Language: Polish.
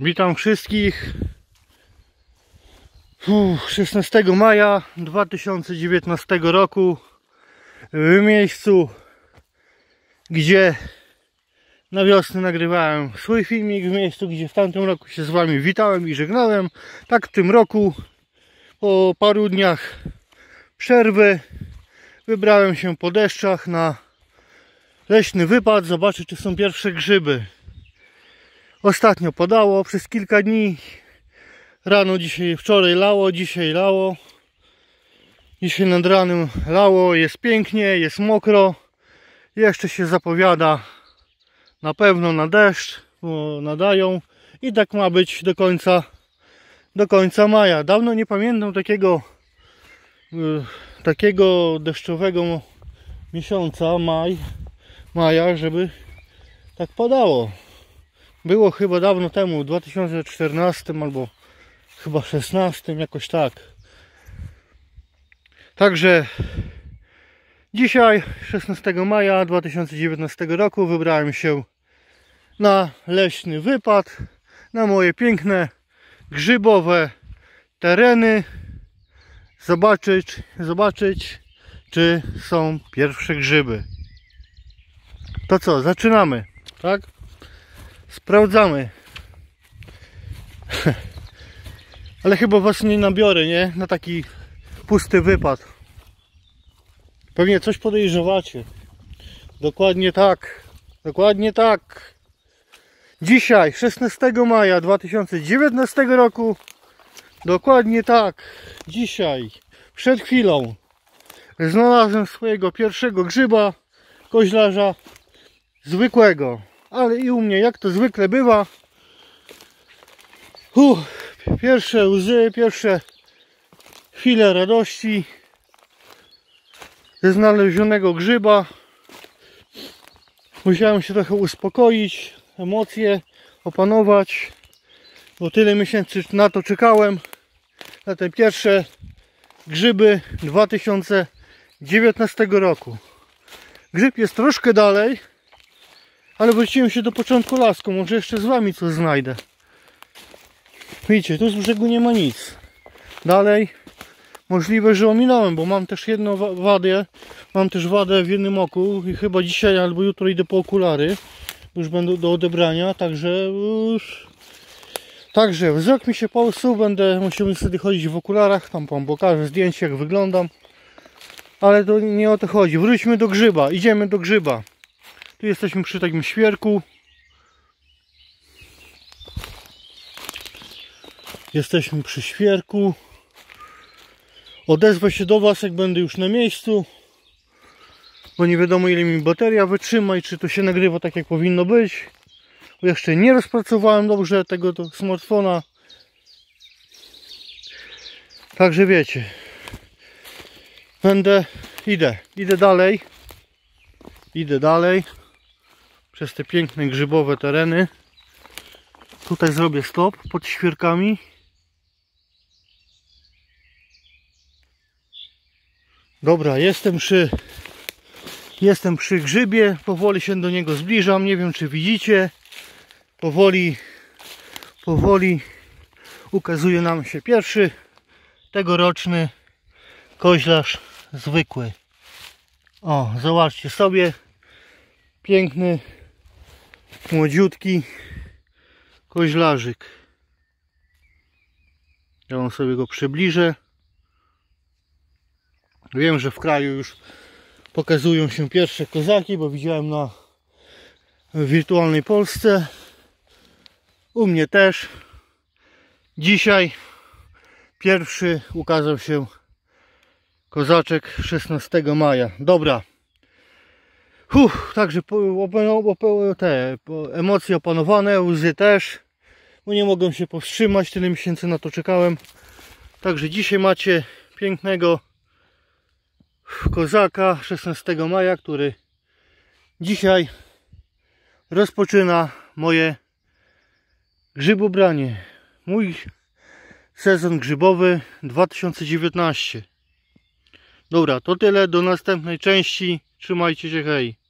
Witam wszystkich. Uff, 16 maja 2019 roku w miejscu, gdzie na wiosnę nagrywałem swój filmik, w miejscu, gdzie w tamtym roku się z Wami witałem i żegnałem. Tak w tym roku, po paru dniach przerwy, wybrałem się po deszczach na leśny wypad, zobaczyć czy są pierwsze grzyby. Ostatnio padało przez kilka dni. Rano dzisiaj, wczoraj lało, dzisiaj lało. Dzisiaj nad ranem lało, jest pięknie, jest mokro. Jeszcze się zapowiada na pewno na deszcz, bo nadają. I tak ma być do końca, do końca maja. Dawno nie pamiętam takiego, y, takiego deszczowego miesiąca, maj, maja, żeby tak padało. Było chyba dawno temu, w 2014 albo chyba 16, jakoś tak. Także dzisiaj, 16 maja 2019 roku, wybrałem się na leśny wypad, na moje piękne grzybowe tereny. Zobaczyć, zobaczyć, czy są pierwsze grzyby. To co, zaczynamy, tak? Sprawdzamy. Ale chyba was nie nabiorę, nie? Na taki pusty wypad. Pewnie coś podejrzewacie. Dokładnie tak. Dokładnie tak. Dzisiaj, 16 maja 2019 roku. Dokładnie tak. Dzisiaj, przed chwilą, znalazłem swojego pierwszego grzyba, koźlarza zwykłego ale i u mnie, jak to zwykle bywa, uh, pierwsze łzy, pierwsze chwile radości ze znalezionego grzyba. Musiałem się trochę uspokoić, emocje opanować, bo tyle miesięcy na to czekałem, na te pierwsze grzyby 2019 roku. Grzyb jest troszkę dalej, ale wróciłem się do początku lasku. Może jeszcze z wami coś znajdę. Widzicie, tu z brzegu nie ma nic. Dalej możliwe, że ominąłem, bo mam też jedną wadę. Mam też wadę w jednym oku i chyba dzisiaj albo jutro idę po okulary. Już będą do odebrania, także już... Także wzrok mi się popsuł, będę musiał niestety chodzić w okularach, tam wam pokażę zdjęcie jak wyglądam. Ale to nie o to chodzi. Wróćmy do grzyba, idziemy do grzyba. Jesteśmy przy takim świerku. Jesteśmy przy świerku. Odezwę się do Was, jak będę już na miejscu. Bo nie wiadomo ile mi bateria wytrzyma i czy to się nagrywa tak jak powinno być. Bo jeszcze nie rozpracowałem dobrze tego to smartfona. Także wiecie. Będę, idę, idę dalej. Idę dalej przez te piękne grzybowe tereny. Tutaj zrobię stop pod świerkami. Dobra, jestem przy jestem przy grzybie, powoli się do niego zbliżam, nie wiem czy widzicie. Powoli powoli ukazuje nam się pierwszy tegoroczny koźlarz zwykły. O, zobaczcie sobie piękny młodziutki koźlarzyk. Ja wam sobie go przybliżę. Wiem, że w kraju już pokazują się pierwsze kozaki, bo widziałem na wirtualnej Polsce. U mnie też. Dzisiaj pierwszy ukazał się kozaczek 16 maja. Dobra. Uff, także te emocje opanowane, łzy też, bo nie mogłem się powstrzymać, tyle miesięcy na to czekałem. Także dzisiaj macie pięknego kozaka 16 maja, który dzisiaj rozpoczyna moje grzybobranie. Mój sezon grzybowy 2019. Dobra, to tyle. Do następnej części. Trzymajcie się, hej.